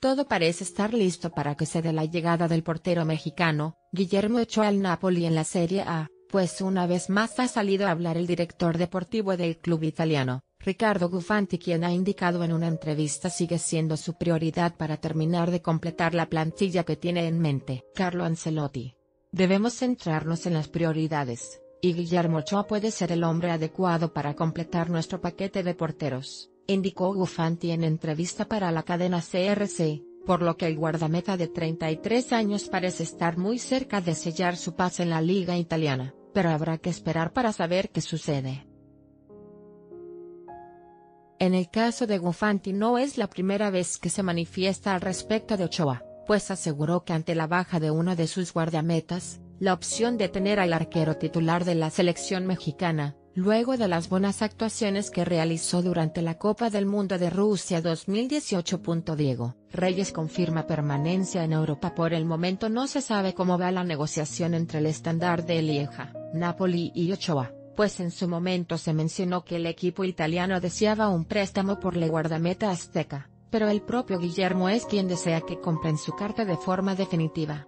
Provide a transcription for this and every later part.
Todo parece estar listo para que se dé la llegada del portero mexicano, Guillermo Ochoa al Napoli en la Serie A, pues una vez más ha salido a hablar el director deportivo del club italiano, Ricardo Gufanti quien ha indicado en una entrevista sigue siendo su prioridad para terminar de completar la plantilla que tiene en mente. Carlo Ancelotti. Debemos centrarnos en las prioridades, y Guillermo Ochoa puede ser el hombre adecuado para completar nuestro paquete de porteros indicó Gufanti en entrevista para la cadena CRC, por lo que el guardameta de 33 años parece estar muy cerca de sellar su pase en la liga italiana, pero habrá que esperar para saber qué sucede. En el caso de Gufanti no es la primera vez que se manifiesta al respecto de Ochoa, pues aseguró que ante la baja de uno de sus guardametas, la opción de tener al arquero titular de la selección mexicana, luego de las buenas actuaciones que realizó durante la Copa del Mundo de Rusia 2018. Diego Reyes confirma permanencia en Europa por el momento no se sabe cómo va la negociación entre el estándar de Lieja, Napoli y Ochoa, pues en su momento se mencionó que el equipo italiano deseaba un préstamo por la guardameta azteca, pero el propio Guillermo es quien desea que compren su carta de forma definitiva.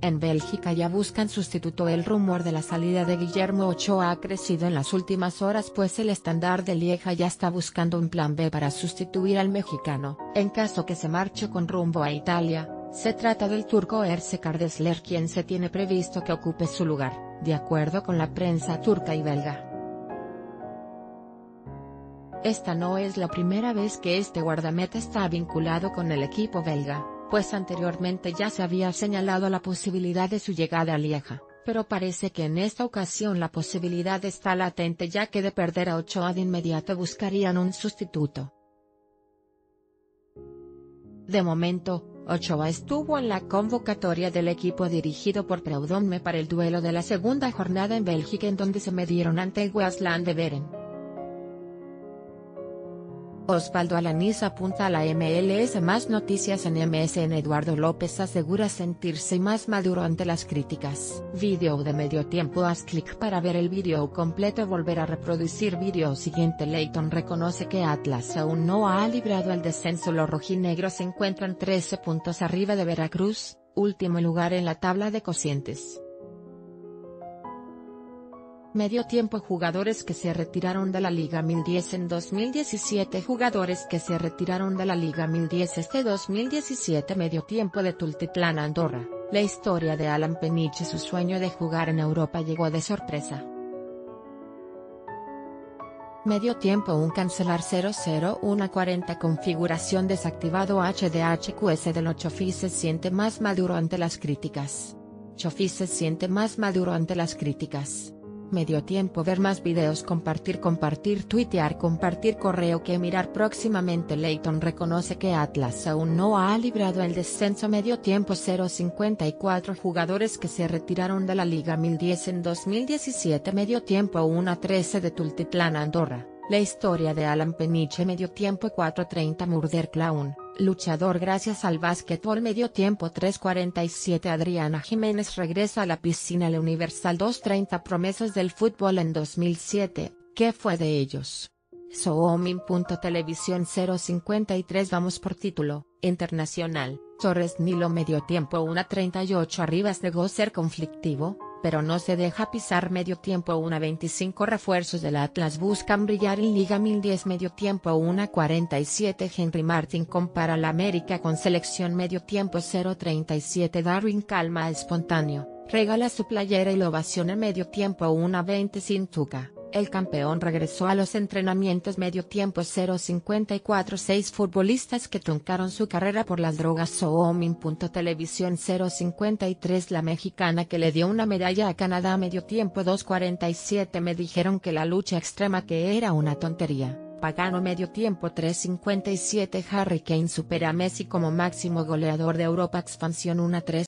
En Bélgica ya buscan sustituto. El rumor de la salida de Guillermo Ochoa ha crecido en las últimas horas pues el estándar de Lieja ya está buscando un plan B para sustituir al mexicano, en caso que se marche con rumbo a Italia, se trata del turco Erse Kardesler quien se tiene previsto que ocupe su lugar, de acuerdo con la prensa turca y belga. Esta no es la primera vez que este guardameta está vinculado con el equipo belga pues anteriormente ya se había señalado la posibilidad de su llegada a Lieja, pero parece que en esta ocasión la posibilidad está latente ya que de perder a Ochoa de inmediato buscarían un sustituto. De momento, Ochoa estuvo en la convocatoria del equipo dirigido por Preudonme para el duelo de la segunda jornada en Bélgica en donde se medieron ante el de Beren. Osvaldo Alaniz apunta a la MLS Más noticias en MSN Eduardo López asegura sentirse más maduro ante las críticas. Video de medio tiempo haz clic para ver el video completo volver a reproducir video siguiente Leighton reconoce que Atlas aún no ha librado el descenso los rojinegros se encuentran 13 puntos arriba de Veracruz, último lugar en la tabla de cocientes. Medio tiempo Jugadores que se retiraron de la Liga 1010 en 2017 Jugadores que se retiraron de la Liga 1010 este 2017 Medio tiempo de Tultitlán Andorra, la historia de Alan Peniche Su sueño de jugar en Europa llegó de sorpresa. Medio tiempo un cancelar 00 40 configuración desactivado HDHQS del 8 se siente más maduro ante las críticas. Chofi se siente más maduro ante las críticas. Medio tiempo ver más videos compartir compartir tuitear compartir correo que mirar próximamente. Leighton reconoce que Atlas aún no ha librado el descenso. Medio tiempo 054 jugadores que se retiraron de la Liga 1010 en 2017 medio tiempo 1 a 13 de Tultitlán Andorra, la historia de Alan Peniche medio tiempo 430 Murder Clown luchador gracias al básquetbol medio tiempo 3.47 Adriana Jiménez regresa a la piscina La Universal 2.30 promesas del fútbol en 2007, ¿qué fue de ellos? Soomin.televisión 053 Vamos por título, internacional, Torres Nilo medio tiempo 1.38 Arribas negó ser conflictivo, pero no se deja pisar medio tiempo una 25 refuerzos del Atlas. Buscan brillar en Liga 1010 medio tiempo una 47 Henry Martin compara la América con selección medio tiempo 037 Darwin calma espontáneo, regala su playera y lo ovaciona medio tiempo una 20 sin tuca. El campeón regresó a los entrenamientos medio tiempo 054 Seis futbolistas que truncaron su carrera por las drogas Televisión 053 La mexicana que le dio una medalla a Canadá medio tiempo 247 Me dijeron que la lucha extrema que era una tontería. Pagano medio tiempo 357 Harry Kane supera a Messi como máximo goleador de Europa Expansión 1-3